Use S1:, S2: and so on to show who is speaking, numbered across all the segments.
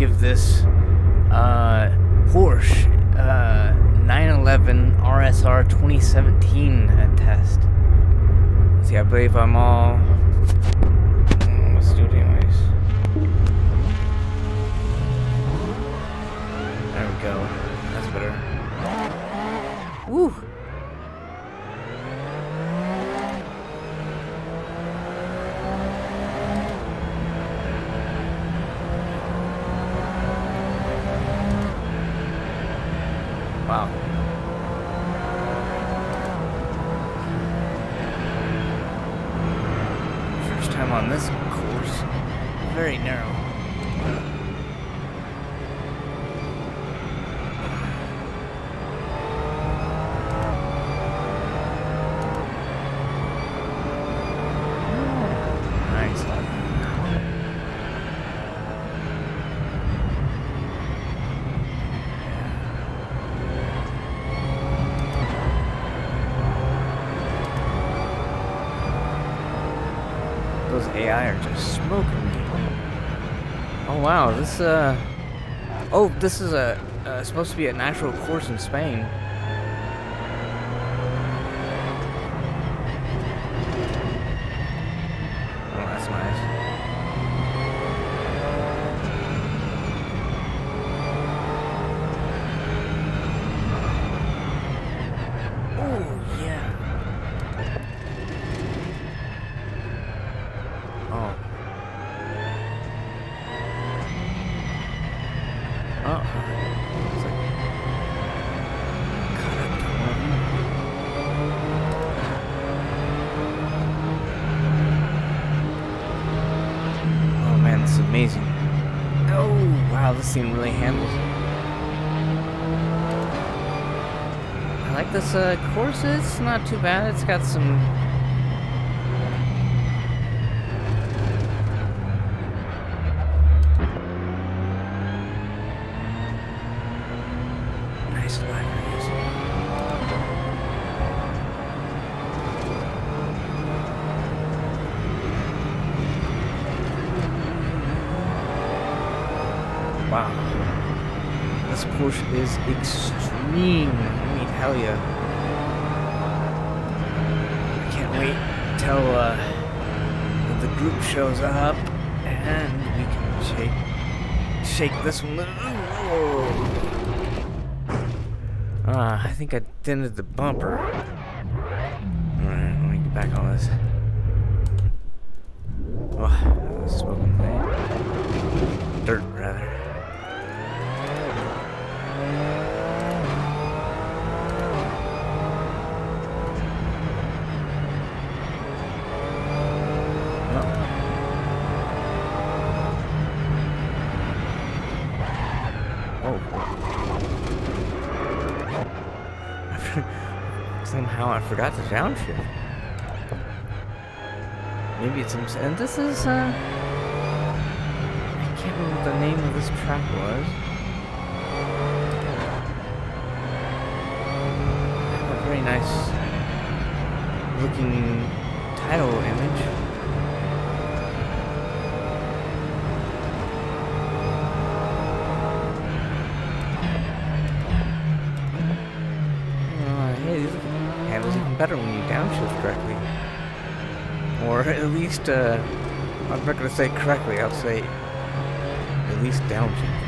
S1: give this uh, Porsche uh, 911 RSR 2017 a test. See, I believe I'm all. Mm, Let's do it anyways. There we go. That's better. Woo! Time on this course. Very narrow. AI are just smoking me. Oh wow, this uh Oh, this is a uh, supposed to be a natural course in Spain. Oh, that's nice. Oh, yeah. Oh. Oh. It's like caught up to one of them. Oh man, this is amazing. Oh wow, this thing really handles. I like this uh, course. It's not too bad. It's got some nice libraries. Wow. This Porsche is extreme. Let me tell you. I can't wait till uh, the group shows up and we can shake shake this one. Ah, I think I dented the bumper. Alright, let me get back on this. Oh, smoking thing. Dirt, rather. Oh. Somehow I forgot to downshift. Maybe it's. And this is, uh. I can't remember what the name of this track was. A very nice looking title image. Better when you downshift correctly. Or at least, uh, I'm not gonna say correctly, I'll say at least downshift.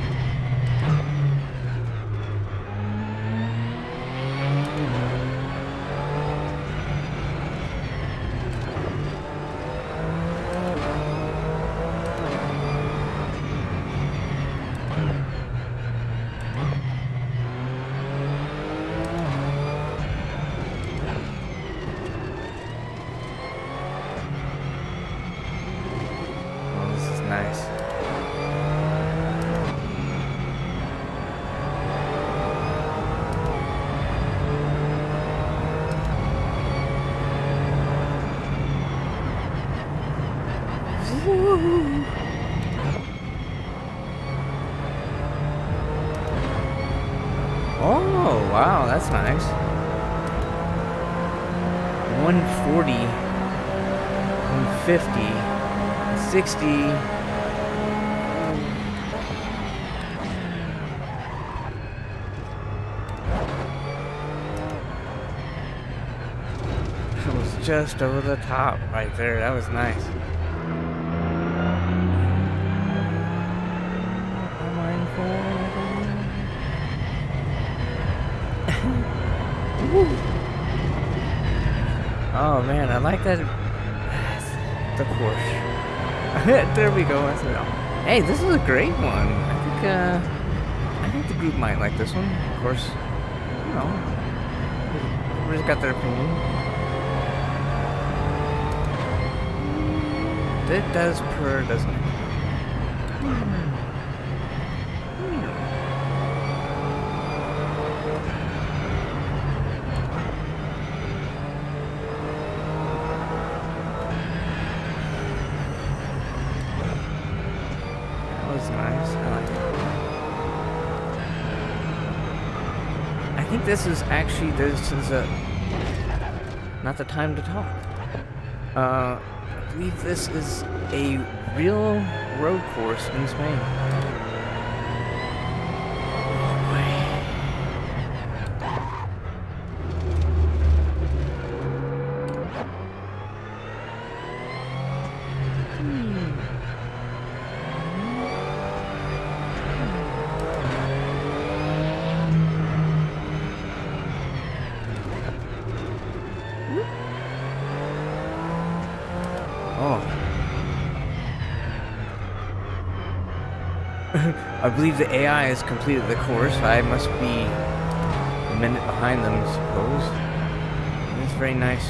S1: Oh, this is nice. Oh, wow, that's nice. 140, 150, 60. Just over the top right there. That was nice. oh man, I like that. The Porsche. there we go. Hey, this is a great one. I think. Uh, I think the group might like this one. Of course, you know, everybody's got their opinion. It does purr, doesn't it? I think this is actually, this is a, not the time to talk. Uh, believe this is a real road course in Spain. I believe the AI has completed the course. I must be a minute behind them, I suppose. It's very nice.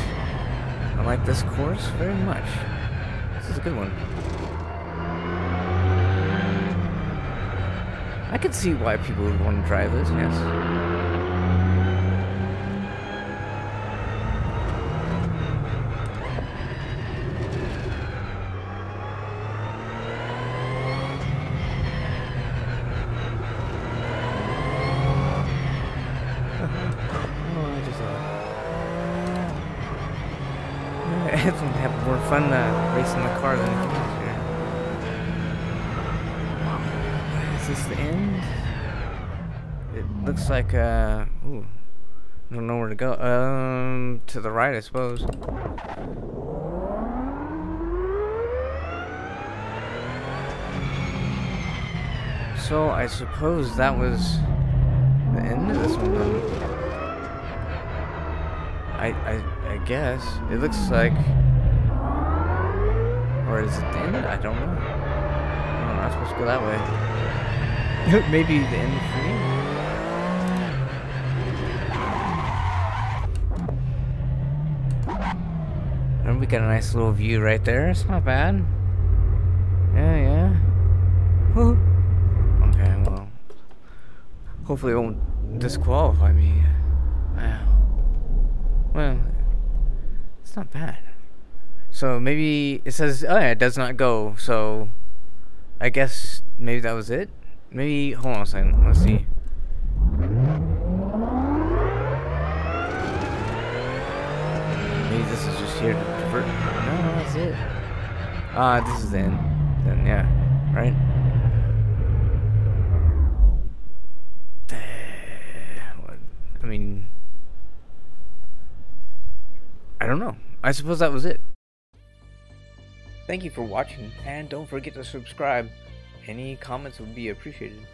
S1: I like this course very much. This is a good one. I could see why people would want to try this, yes. Gonna have more fun uh, racing the car than else here. Is this the end? It looks like, uh, ooh. I don't know where to go. Um, to the right, I suppose. So, I suppose that was the end of this one. I, I I guess. It looks like... Or is it the end? I don't know. Oh, I'm not supposed to go that way. Maybe the end for me? And we got a nice little view right there. It's not bad. Yeah, yeah. Woo. Okay, well. Hopefully it won't disqualify me. Well, it's not bad. So maybe it says, oh yeah, it does not go. So I guess maybe that was it. Maybe, hold on a second. Let's see. Maybe this is just here to divert. No, that's it. Ah, uh, this is the end. Then, yeah. Right? I mean... I don't know. I suppose that was it. Thank you for watching, and don't forget to subscribe. Any comments would be appreciated.